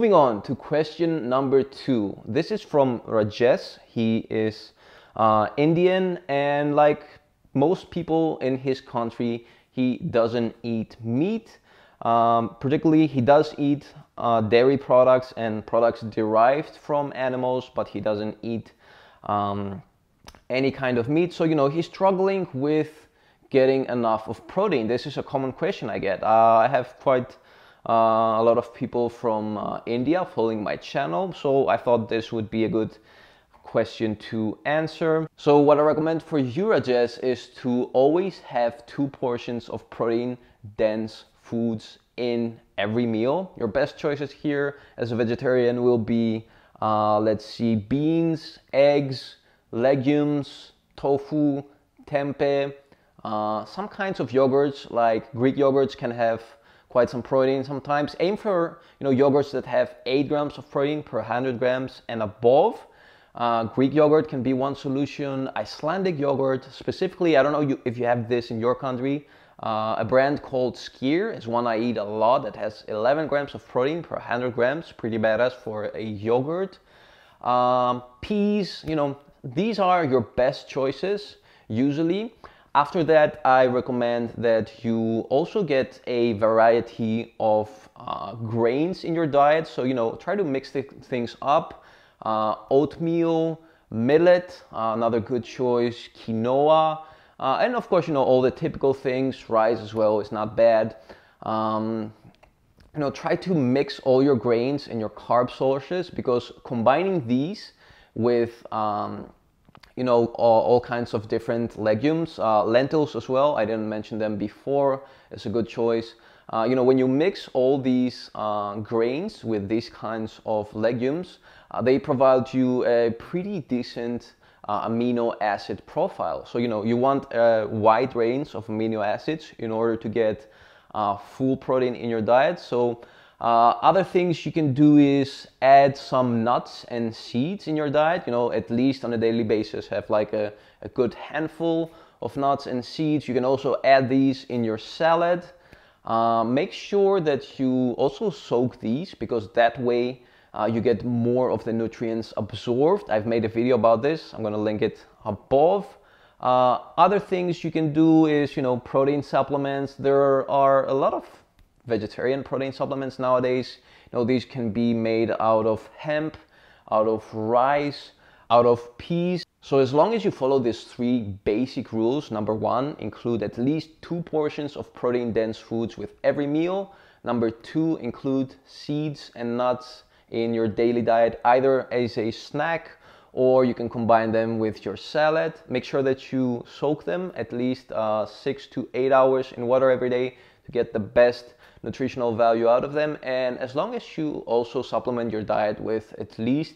moving on to question number two. This is from Rajesh. He is uh, Indian and like most people in his country, he doesn't eat meat. Um, particularly, he does eat uh, dairy products and products derived from animals, but he doesn't eat um, any kind of meat. So, you know, he's struggling with getting enough of protein. This is a common question I get. Uh, I have quite a lot of people from uh, India following my channel, so I thought this would be a good question to answer. So what I recommend for Rajesh, is to always have two portions of protein dense foods in every meal. Your best choices here as a vegetarian will be, uh, let's see, beans, eggs, legumes, tofu, tempeh, uh, some kinds of yogurts like Greek yogurts can have quite some protein sometimes. Aim for you know yogurts that have 8 grams of protein per 100 grams and above. Uh, Greek yogurt can be one solution. Icelandic yogurt, specifically, I don't know if you have this in your country. Uh, a brand called Skyr is one I eat a lot that has 11 grams of protein per 100 grams. Pretty badass for a yogurt. Um, peas, you know, these are your best choices usually. After that, I recommend that you also get a variety of uh, grains in your diet. So, you know, try to mix the things up. Uh, oatmeal, millet, uh, another good choice, quinoa, uh, and of course, you know, all the typical things, rice as well is not bad. Um, you know, try to mix all your grains and your carb sources because combining these with um, you know, all, all, kinds of different legumes, uh, lentils as well. I didn't mention them before. It's a good choice. Uh, you know, when you mix all these uh, grains with these kinds of legumes, uh, they provide you a pretty decent uh, amino acid profile. So, you know, you want a wide range of amino acids in order to get uh, full protein in your diet. So, uh, other things you can do is add some nuts and seeds in your diet, you know, at least on a daily basis. Have like a, a good handful of nuts and seeds. You can also add these in your salad. Uh, make sure that you also soak these because that way uh, you get more of the nutrients absorbed. I've made a video about this. I'm gonna link it above. Uh, other things you can do is, you know, protein supplements. There are a lot of vegetarian protein supplements nowadays. You know, these can be made out of hemp, out of rice, out of peas. So as long as you follow these three basic rules, number one, include at least two portions of protein dense foods with every meal. Number two, include seeds and nuts in your daily diet, either as a snack or you can combine them with your salad. Make sure that you soak them at least uh, six to eight hours in water every day to get the best nutritional value out of them. And as long as you also supplement your diet with at least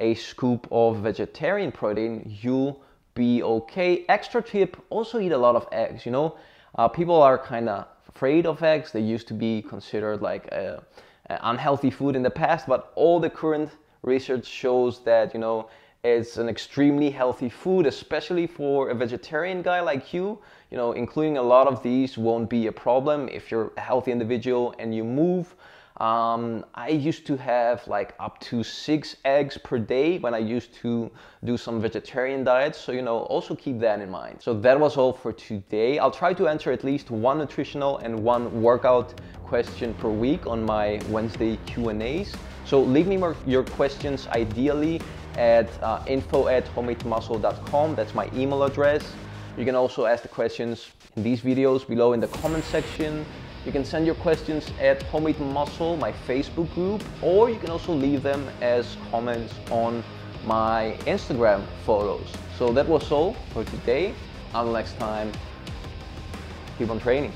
a scoop of vegetarian protein, you'll be okay. Extra tip, also eat a lot of eggs, you know. Uh, people are kind of afraid of eggs. They used to be considered like a, a unhealthy food in the past, but all the current research shows that, you know, it's an extremely healthy food, especially for a vegetarian guy like you. You know, including a lot of these won't be a problem if you're a healthy individual and you move. Um, I used to have like up to six eggs per day when I used to do some vegetarian diets. So, you know, also keep that in mind. So that was all for today. I'll try to answer at least one nutritional and one workout question per week on my Wednesday Q&As. So leave me your questions ideally at uh, info at homemademuscle.com. That's my email address. You can also ask the questions in these videos below in the comment section. You can send your questions at Homemade Muscle, my Facebook group, or you can also leave them as comments on my Instagram photos. So that was all for today. Until next time, keep on training.